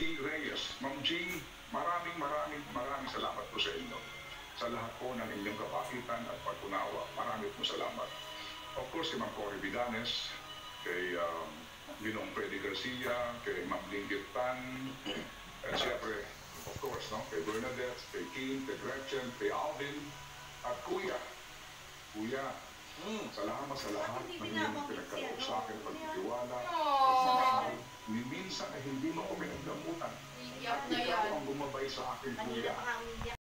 G. Reyes. Ma'am G, maraming maraming maraming salamat po sa inyo. Sa lahat po ng inyong kapakitan at pagkunawa. Maraming po salamat. Of course, kay Ma'am Cory Vidanes, kay um, Linong Freddy Garcia, kay Ma'am Linggit Tan, at siyempre, of course, no, kay Bernadette, kay Kim, kay Gretchen, kay Alvin, at Kuya. Kuya, sa lahat sa lahat ng inyong pinagkaloob sa akin, pagtitiwala, pagmamahal, ni hindi mo ako pinagdamutan. Iyak At na ikaw yan. ang bumabay sa akin, Kanina pa kami